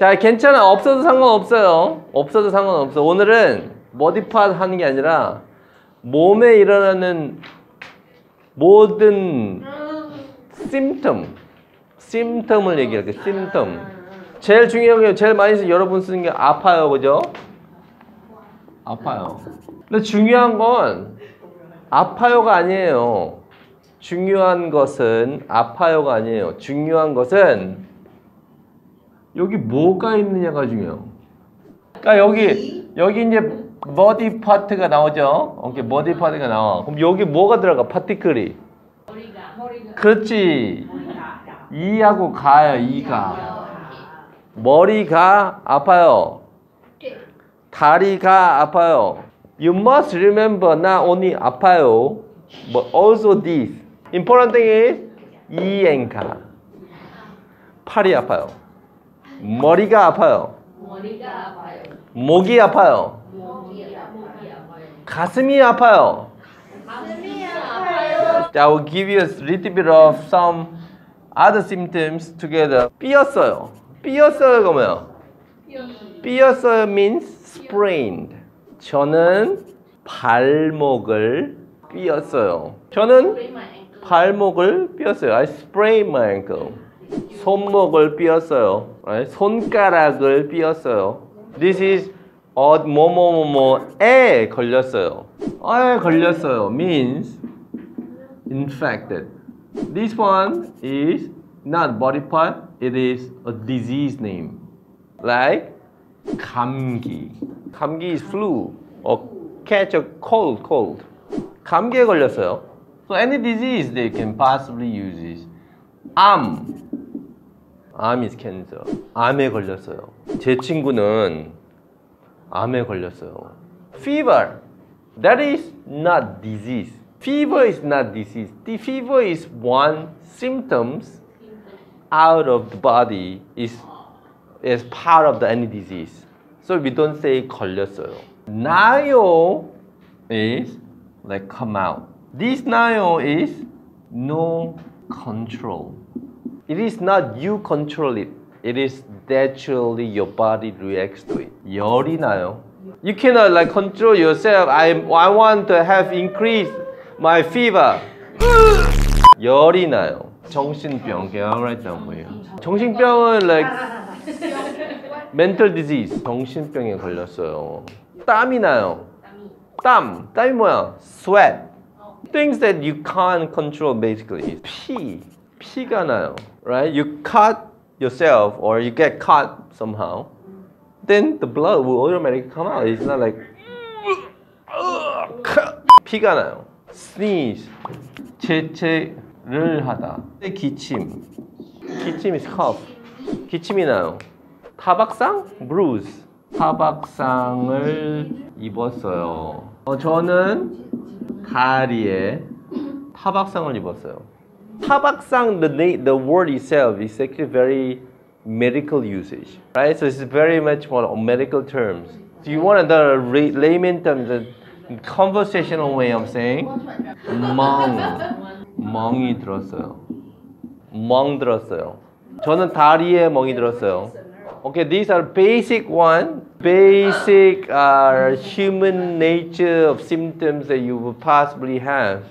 자, 괜찮아. 없어도 상관없어요. 없어도 상관없어. 오늘은 머디팟 하는 게 아니라 몸에 일어나는 모든 심텀, 심텀을 얘기할게. 심텀. 제일 중요한 게 제일 많이 쓰 여러분 쓰는 게 아파요, 그죠? 아파요. 근데 중요한 건 아파요가 아니에요. 중요한 것은 아파요가 아니에요. 중요한 것은 여기 뭐가 있느냐가 중요해요. 그러니까 여기 여기 이제 버디 파트가 나오죠. 오케이, 버디 파트가 나와. 그럼 여기 뭐가 들어가? 파티클이. 그렇지. 이하고 가요. 이가. 머리가 아파요. 다리가 아파요. You must remember not only 아파요, but also this. Important thing is 이 and 가. 팔이 아파요. 머리가 아파요. 머리가 아파요. 목이 아파요. 목이 아파요. 가슴이 아파요. 가슴이 아파요. I will give you a little bit of some other symptoms together. 삐었어요. 삐었어요가 뭐야? 삐었어요 means sprained. 저는 발목을 삐었어요. 저는 발목을 삐었어요. I sprained my ankle. 손목을 삐었어요. Right? 손가락을 삐었어요. This is 어 뭐뭐뭐뭐에 걸렸어요. 에 걸렸어요 means infected. This one is not body part, it is a disease name. Like 감기. 감기 is flu or catch a cold, cold. 감기에 걸렸어요. So any disease they can possibly use is 암. 암 is cancer. 암에 걸렸어요. 제 친구는 암에 걸렸어요. Fever. That is not disease. Fever is not disease. The fever is one symptoms out of the body is is part of the any disease. So we don't say 걸렸어요. 나요 is like come out. This 나요 is no control. It is not you control it. It is naturally your body reacts to it. 열이 나요. You cannot like control yourself. I I want to have increased my fever. 열이 나요. 정신병. Okay, I'll write down for you. 정신병은 like mental disease. 정신병에 걸렸어요. 땀이 나요. 땀. 땀이 뭐야? sweat. Things that you can't control basically. 피. 피가 나요. Right? You cut yourself or you get caught somehow. Then the blood will automatically come out. It's not like 피가 나요. Sneeze. 재채를 하다. 기침. 기침 is cough. 기침이 나요. 타박상? bruise. 타박상을 입었어요. 어, 저는 다리에 타박상을 입었어요. 타박상, the, na- the word itself is actually very medical usage, right? So it's very much more on medical terms. Do you want the re- layman terms, the conversational way of saying? 멍, 멍이 들었어요. 멍 들었어요. 저는 다리에 멍이 들었어요. Okay, these are basic one, basic uh, human nature of symptoms that you will possibly have.